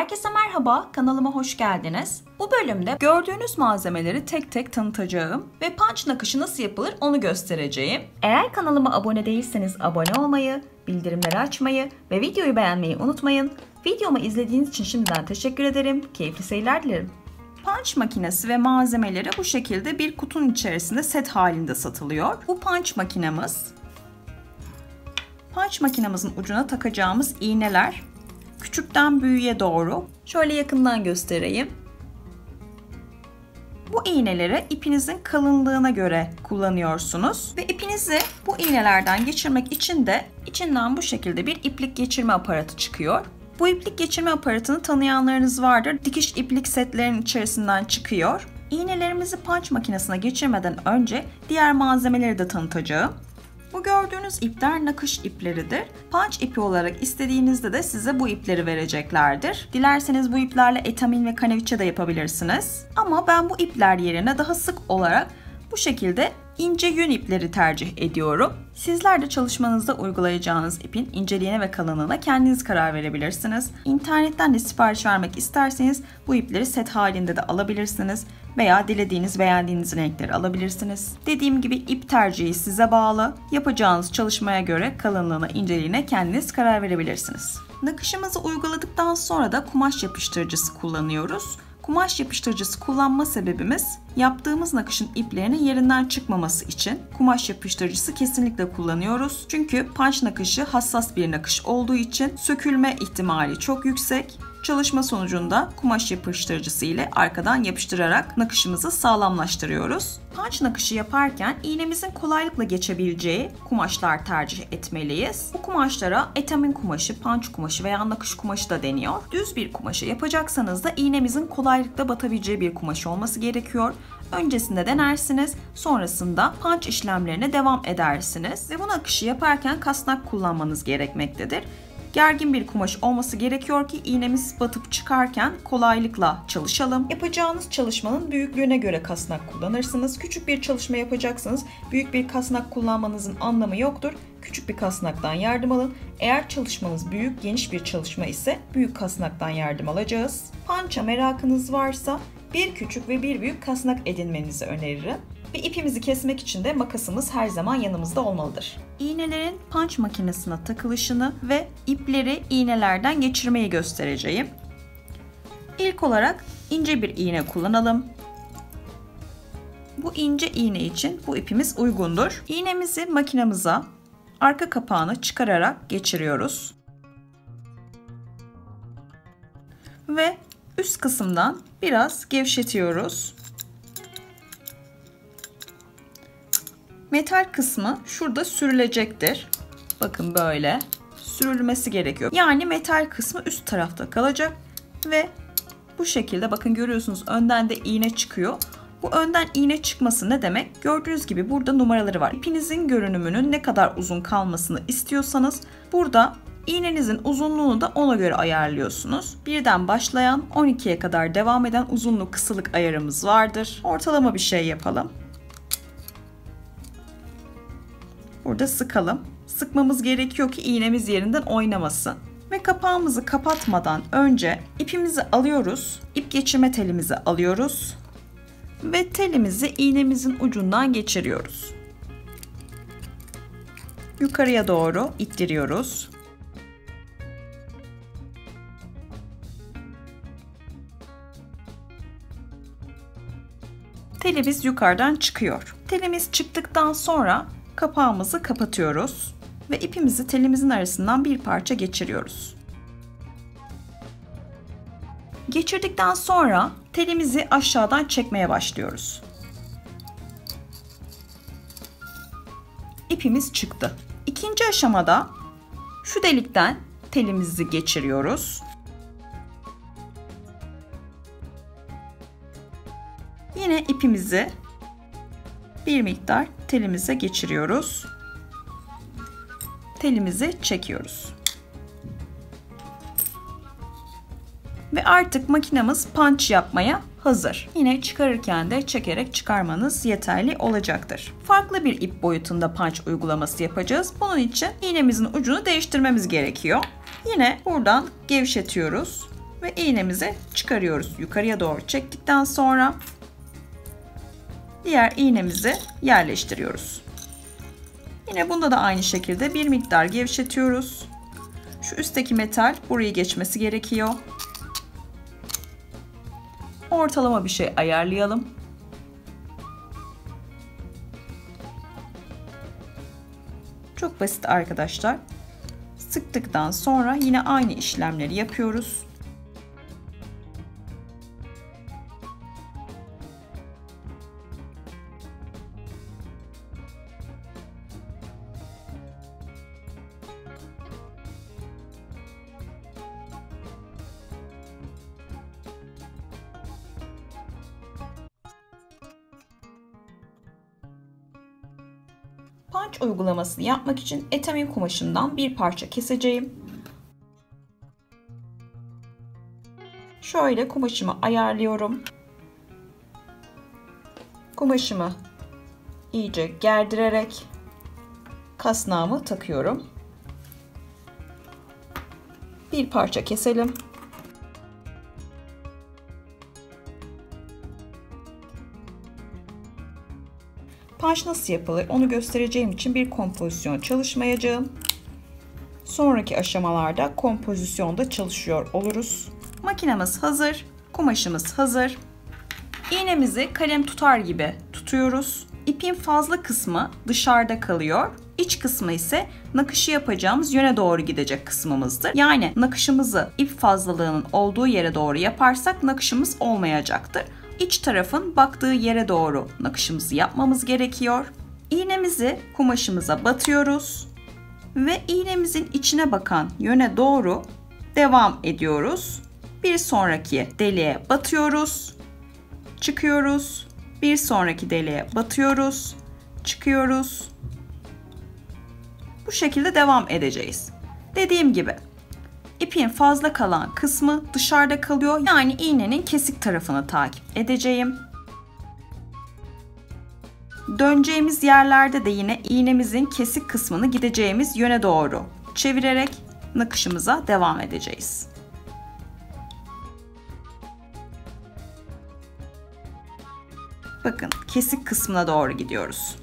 Herkese merhaba, kanalıma hoş geldiniz. Bu bölümde gördüğünüz malzemeleri tek tek tanıtacağım ve punch nakışı nasıl yapılır onu göstereceğim. Eğer kanalıma abone değilseniz abone olmayı, bildirimleri açmayı ve videoyu beğenmeyi unutmayın. Videomu izlediğiniz için şimdiden teşekkür ederim. Keyifli seyirler dilerim. Punch makinesi ve malzemeleri bu şekilde bir kutunun içerisinde set halinde satılıyor. Bu punch makinemiz. Punch makinamızın ucuna takacağımız iğneler küçükten büyüğe doğru. Şöyle yakından göstereyim. Bu iğneleri ipinizin kalınlığına göre kullanıyorsunuz ve ipinizi bu iğnelerden geçirmek için de içinden bu şekilde bir iplik geçirme aparatı çıkıyor. Bu iplik geçirme aparatını tanıyanlarınız vardır. Dikiş iplik setlerinin içerisinden çıkıyor. İğnelerimizi punch makinesine geçirmeden önce diğer malzemeleri de tanıtacağım. Bu gördüğünüz ipler nakış ipleridir. Punch ipi olarak istediğinizde de size bu ipleri vereceklerdir. Dilerseniz bu iplerle etamin ve kaneviçe de yapabilirsiniz. Ama ben bu ipler yerine daha sık olarak bu şekilde ince yün ipleri tercih ediyorum. Sizler de çalışmanızda uygulayacağınız ipin inceliğine ve kalınlığına kendiniz karar verebilirsiniz. İnternetten de sipariş vermek isterseniz bu ipleri set halinde de alabilirsiniz veya dilediğiniz beğendiğiniz renkleri alabilirsiniz. Dediğim gibi ip tercihi size bağlı. Yapacağınız çalışmaya göre kalınlığına, inceliğine kendiniz karar verebilirsiniz. Nakışımızı uyguladıktan sonra da kumaş yapıştırıcısı kullanıyoruz. Kumaş yapıştırıcısı kullanma sebebimiz yaptığımız nakışın iplerinin yerinden çıkmaması için kumaş yapıştırıcısı kesinlikle kullanıyoruz. Çünkü punch nakışı hassas bir nakış olduğu için sökülme ihtimali çok yüksek. Çalışma sonucunda kumaş yapıştırıcısı ile arkadan yapıştırarak nakışımızı sağlamlaştırıyoruz. Punch nakışı yaparken iğnemizin kolaylıkla geçebileceği kumaşlar tercih etmeliyiz. Bu kumaşlara etamin kumaşı, punch kumaşı veya nakış kumaşı da deniyor. Düz bir kumaşı yapacaksanız da iğnemizin kolaylıkla batabileceği bir kumaş olması gerekiyor. Öncesinde denersiniz, sonrasında punch işlemlerine devam edersiniz ve bu nakışı yaparken kasnak kullanmanız gerekmektedir gergin bir kumaş olması gerekiyor ki iğnemiz batıp çıkarken kolaylıkla çalışalım. Yapacağınız çalışmanın büyüklüğüne göre kasnak kullanırsınız. Küçük bir çalışma yapacaksanız büyük bir kasnak kullanmanızın anlamı yoktur. Küçük bir kasnaktan yardım alın. Eğer çalışmanız büyük, geniş bir çalışma ise büyük kasnaktan yardım alacağız. Pança merakınız varsa bir küçük ve bir büyük kasnak edinmenizi öneririm. Ve ipimizi kesmek için de makasımız her zaman yanımızda olmalıdır. İğnelerin punch makinesine takılışını ve ipleri iğnelerden geçirmeyi göstereceğim. İlk olarak ince bir iğne kullanalım. Bu ince iğne için bu ipimiz uygundur. İğnemizi makinamıza arka kapağını çıkararak geçiriyoruz. Ve üst kısımdan biraz gevşetiyoruz. Metal kısmı şurada sürülecektir. Bakın böyle sürülmesi gerekiyor. Yani metal kısmı üst tarafta kalacak ve bu şekilde bakın görüyorsunuz önden de iğne çıkıyor. Bu önden iğne çıkması ne demek? Gördüğünüz gibi burada numaraları var. İpinizin görünümünün ne kadar uzun kalmasını istiyorsanız burada iğnenizin uzunluğunu da ona göre ayarlıyorsunuz. Birden başlayan 12'ye kadar devam eden uzunluk kısalık ayarımız vardır. Ortalama bir şey yapalım. Burada sıkalım. Sıkmamız gerekiyor ki iğnemiz yerinden oynamasın. Ve kapağımızı kapatmadan önce ipimizi alıyoruz. İp geçirme telimizi alıyoruz. Ve telimizi iğnemizin ucundan geçiriyoruz. Yukarıya doğru ittiriyoruz. Telimiz yukarıdan çıkıyor. Telimiz çıktıktan sonra kapağımızı kapatıyoruz ve ipimizi telimizin arasından bir parça geçiriyoruz. Geçirdikten sonra telimizi aşağıdan çekmeye başlıyoruz. İpimiz çıktı. İkinci aşamada şu delikten telimizi geçiriyoruz. Yine ipimizi bir miktar telimize geçiriyoruz. Telimizi çekiyoruz. Ve artık makinamız punch yapmaya hazır. Yine çıkarırken de çekerek çıkarmanız yeterli olacaktır. Farklı bir ip boyutunda punch uygulaması yapacağız. Bunun için iğnemizin ucunu değiştirmemiz gerekiyor. Yine buradan gevşetiyoruz ve iğnemizi çıkarıyoruz. Yukarıya doğru çektikten sonra diğer iğnemizi yerleştiriyoruz. Yine bunda da aynı şekilde bir miktar gevşetiyoruz. Şu üstteki metal burayı geçmesi gerekiyor. Ortalama bir şey ayarlayalım. Çok basit arkadaşlar. Sıktıktan sonra yine aynı işlemleri yapıyoruz. Punch uygulamasını yapmak için etamin kumaşından bir parça keseceğim. Şöyle kumaşımı ayarlıyorum. Kumaşımı iyice gerdirerek kasnağımı takıyorum. Bir parça keselim. Punch nasıl yapılır onu göstereceğim için bir kompozisyon çalışmayacağım. Sonraki aşamalarda kompozisyonda çalışıyor oluruz. Makinemiz hazır, kumaşımız hazır. İğnemizi kalem tutar gibi tutuyoruz. İpin fazla kısmı dışarıda kalıyor. İç kısmı ise nakışı yapacağımız yöne doğru gidecek kısmımızdır. Yani nakışımızı ip fazlalığının olduğu yere doğru yaparsak nakışımız olmayacaktır iç tarafın baktığı yere doğru nakışımızı yapmamız gerekiyor. İğnemizi kumaşımıza batıyoruz ve iğnemizin içine bakan yöne doğru devam ediyoruz. Bir sonraki deliğe batıyoruz. Çıkıyoruz. Bir sonraki deliğe batıyoruz. Çıkıyoruz. Bu şekilde devam edeceğiz. Dediğim gibi İpin fazla kalan kısmı dışarıda kalıyor. Yani iğnenin kesik tarafını takip edeceğim. Döneceğimiz yerlerde de yine iğnemizin kesik kısmını gideceğimiz yöne doğru çevirerek nakışımıza devam edeceğiz. Bakın kesik kısmına doğru gidiyoruz.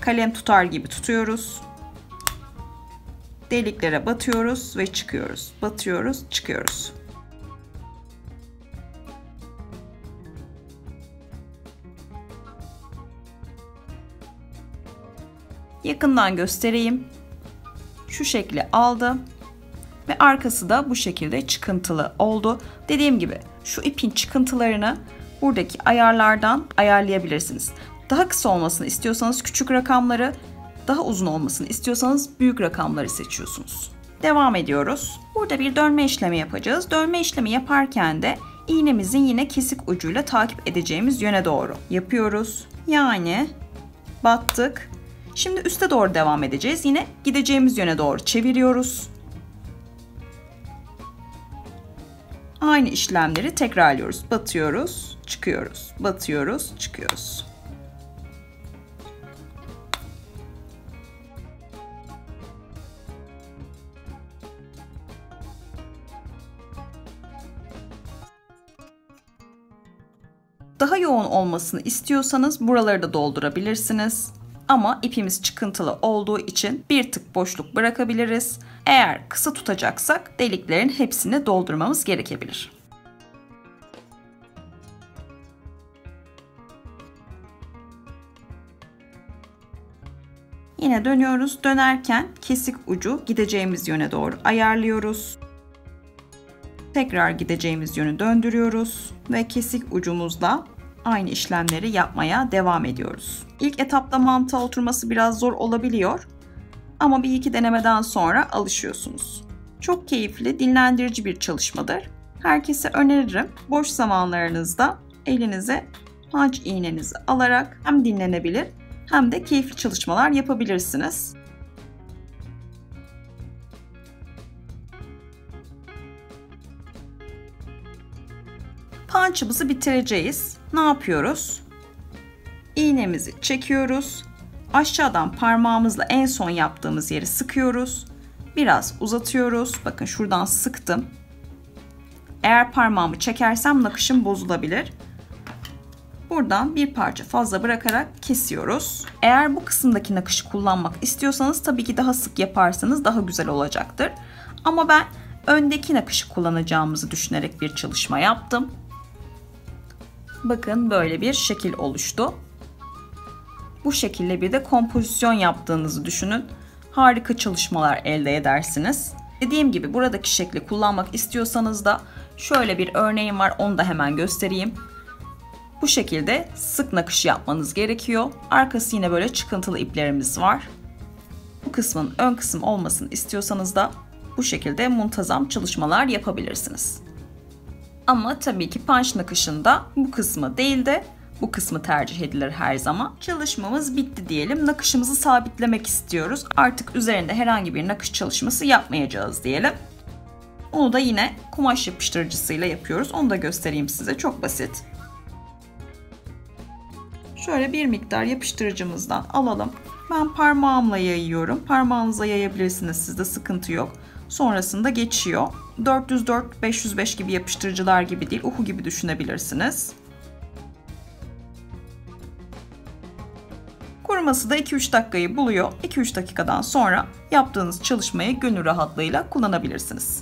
Kalem tutar gibi tutuyoruz deliklere batıyoruz ve çıkıyoruz. Batıyoruz, çıkıyoruz. Yakından göstereyim. Şu şekli aldı ve arkası da bu şekilde çıkıntılı oldu. Dediğim gibi şu ipin çıkıntılarını buradaki ayarlardan ayarlayabilirsiniz. Daha kısa olmasını istiyorsanız küçük rakamları, daha uzun olmasını istiyorsanız büyük rakamları seçiyorsunuz. Devam ediyoruz. Burada bir dönme işlemi yapacağız. Dönme işlemi yaparken de iğnemizin yine kesik ucuyla takip edeceğimiz yöne doğru yapıyoruz. Yani battık. Şimdi üste doğru devam edeceğiz. Yine gideceğimiz yöne doğru çeviriyoruz. Aynı işlemleri tekrarlıyoruz. Batıyoruz, çıkıyoruz. Batıyoruz, çıkıyoruz. Daha yoğun olmasını istiyorsanız buraları da doldurabilirsiniz. Ama ipimiz çıkıntılı olduğu için bir tık boşluk bırakabiliriz. Eğer kısa tutacaksak deliklerin hepsini doldurmamız gerekebilir. Yine dönüyoruz. Dönerken kesik ucu gideceğimiz yöne doğru ayarlıyoruz. Tekrar gideceğimiz yönü döndürüyoruz ve kesik ucumuzla aynı işlemleri yapmaya devam ediyoruz. İlk etapta mantığa oturması biraz zor olabiliyor ama bir iki denemeden sonra alışıyorsunuz. Çok keyifli, dinlendirici bir çalışmadır. Herkese öneririm. Boş zamanlarınızda elinize punch iğnenizi alarak hem dinlenebilir hem de keyifli çalışmalar yapabilirsiniz. Punch'ımızı bitireceğiz. Ne yapıyoruz? İğnemizi çekiyoruz. Aşağıdan parmağımızla en son yaptığımız yeri sıkıyoruz. Biraz uzatıyoruz. Bakın şuradan sıktım. Eğer parmağımı çekersem nakışım bozulabilir. Buradan bir parça fazla bırakarak kesiyoruz. Eğer bu kısımdaki nakışı kullanmak istiyorsanız tabii ki daha sık yaparsanız daha güzel olacaktır. Ama ben öndeki nakışı kullanacağımızı düşünerek bir çalışma yaptım. Bakın böyle bir şekil oluştu. Bu şekilde bir de kompozisyon yaptığınızı düşünün. Harika çalışmalar elde edersiniz. Dediğim gibi buradaki şekli kullanmak istiyorsanız da şöyle bir örneğim var onu da hemen göstereyim. Bu şekilde sık nakış yapmanız gerekiyor. Arkası yine böyle çıkıntılı iplerimiz var. Bu kısmın ön kısım olmasını istiyorsanız da bu şekilde muntazam çalışmalar yapabilirsiniz. Ama tabii ki punch nakışında bu kısmı değil de bu kısmı tercih edilir her zaman. Çalışmamız bitti diyelim. Nakışımızı sabitlemek istiyoruz. Artık üzerinde herhangi bir nakış çalışması yapmayacağız diyelim. Onu da yine kumaş yapıştırıcısıyla yapıyoruz. Onu da göstereyim size. Çok basit. Şöyle bir miktar yapıştırıcımızdan alalım. Ben parmağımla yayıyorum. Parmağınıza yayabilirsiniz sizde sıkıntı yok. Sonrasında geçiyor. 404, 505 gibi yapıştırıcılar gibi değil, uhu gibi düşünebilirsiniz. Kuruması da 2-3 dakikayı buluyor. 2-3 dakikadan sonra yaptığınız çalışmayı gönül rahatlığıyla kullanabilirsiniz.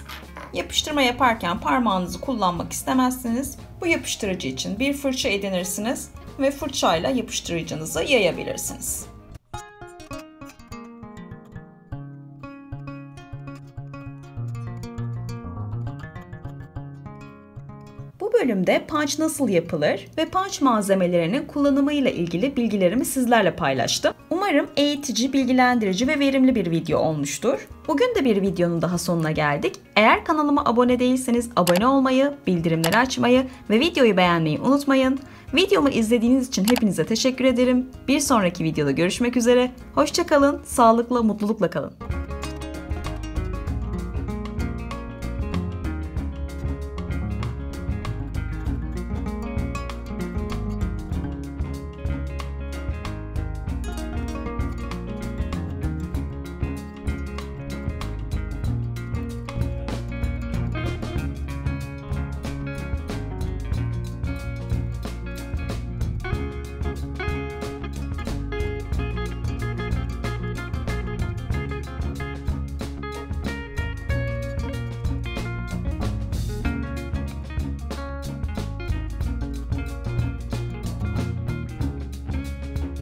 Yapıştırma yaparken parmağınızı kullanmak istemezseniz bu yapıştırıcı için bir fırça edinirsiniz ve fırçayla yapıştırıcınızı yayabilirsiniz. Bölümde punch nasıl yapılır ve punch malzemelerinin kullanımıyla ilgili bilgilerimi sizlerle paylaştım. Umarım eğitici, bilgilendirici ve verimli bir video olmuştur. Bugün de bir videonun daha sonuna geldik. Eğer kanalıma abone değilseniz abone olmayı, bildirimleri açmayı ve videoyu beğenmeyi unutmayın. Videomu izlediğiniz için hepinize teşekkür ederim. Bir sonraki videoda görüşmek üzere. Hoşçakalın, sağlıkla, mutlulukla kalın.